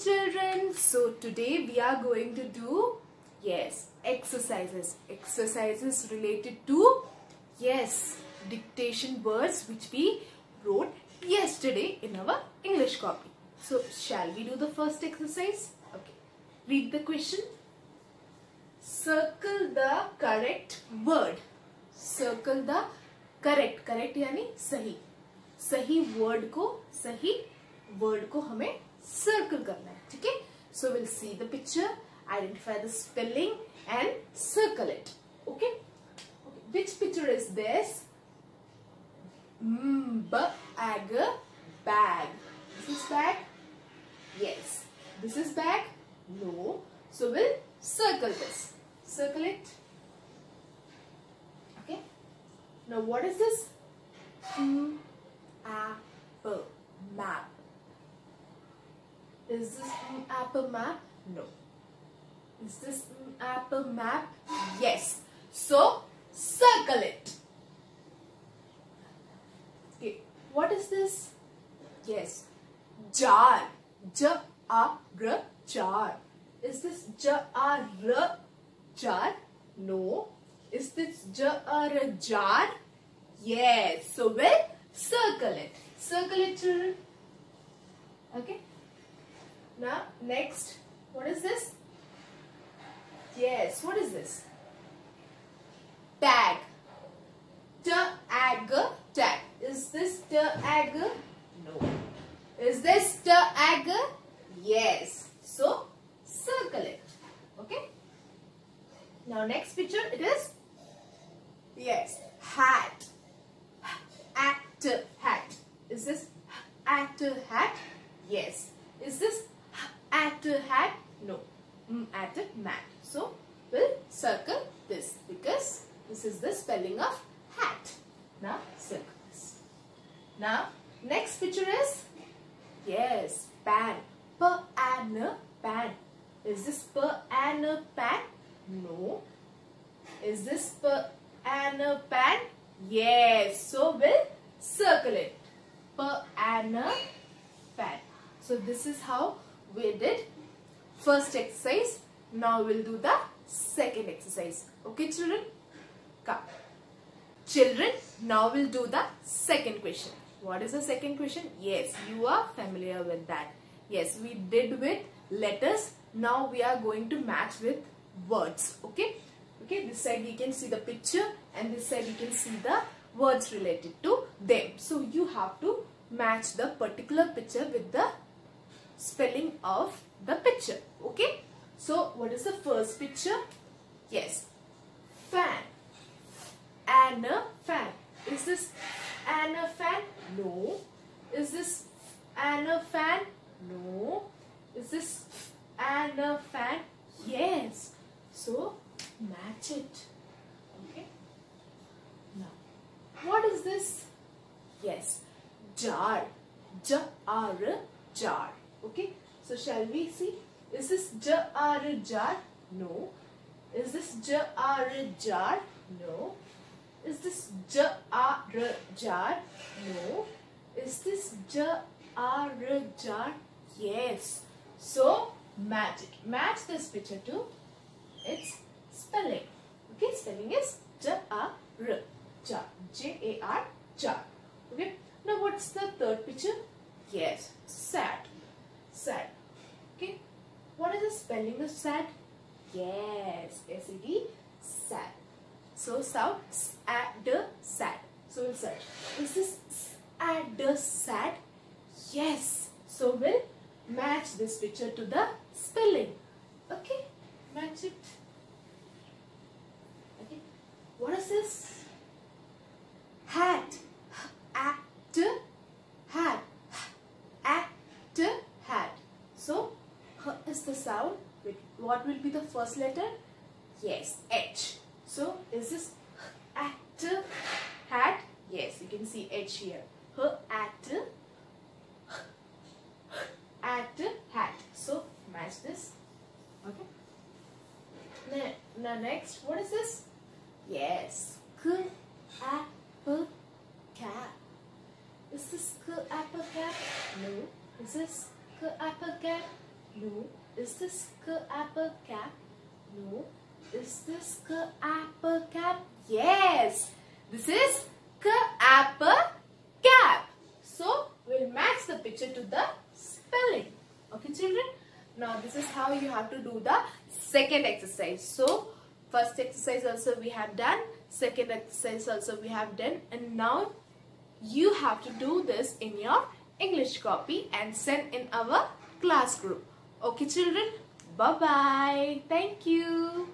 children. So today we are going to do yes exercises. Exercises related to yes dictation words which we wrote yesterday in our English copy. So shall we do the first exercise? Okay. Read the question. Circle the correct word. Circle the correct. Correct यानी सही. सही word को सही word को हमें circle करना है ठीक है so we'll see the picture identify the spelling and circle it okay, okay. which picture is this mm, bag bag this is bag yes this is bag no so we'll circle this circle it okay now what is this mm, apple map is this an apple map? No. Is this an apple map? Yes. So, circle it. Okay. What is this? Yes. Jar. J-A-R. Jar. Is this J-A-R? Jar? No. Is this J-A-R? Jar? Yes. So, we'll circle it. Circle it, children. Okay. Now, next, what is this? Yes, what is this? Tag. Tag. Tag. Is this tag? No. Is this tag? Yes. So, circle it. Okay. Now, next picture, it is, yes, hat. At hat. Is this at hat? Yes. This at hat? No. Mm, at a mat. So, we'll circle this because this is the spelling of hat. Now, circle this. Now, next picture is, yes, pan. Per an pan. Is this per an pan? No. Is this per an pan? Yes. So, we'll circle it. Per an pan. So, this is how we did first exercise. Now we'll do the second exercise. Okay children? Come. Children, now we'll do the second question. What is the second question? Yes, you are familiar with that. Yes, we did with letters. Now we are going to match with words. Okay? Okay, this side you can see the picture and this side you can see the words related to them. So you have to match the particular picture with the spelling of the picture. Okay. So, what is the first picture? Yes. Fan. An a fan. Is this an a fan? No. Is this an a fan? No. Is this an a fan? Yes. So, match it. Okay. Now, what is this? Yes. Jar. Jar. Jar. Okay. So shall we see? Is this jar jar? No. Is this jar jar? No. Is this jar jar? No. Is this jar jar? Yes. So it. Match this picture to its spelling. Okay, spelling is jar jar. J A R jar. Okay. Now what's the third picture? Yes, sad sad. Okay. What is the spelling of sad? Yes, S-A-D, sad. So sound sad, sad. So we'll search. Is this sad, sad? Yes. So we'll match this picture to the spelling. Okay. Match it. Okay. What is this? Hat. At. Hat. At hat. So, is the sound. What will be the first letter? Yes, H. So, is this at hat? Yes, you can see H here. Her at at hat. So, match this. Okay. Now, now next, what is this? Yes, k apple cap. Is this apple cap? No. Is this apple cap? No. Is this apple cap? No. Is this apple cap? Yes. This is apple cap. So we'll match the picture to the spelling. Okay children? Now this is how you have to do the second exercise. So first exercise also we have done. Second exercise also we have done. And now you have to do this in your English copy and send in our class group. Okay children? Bye-bye. Thank you.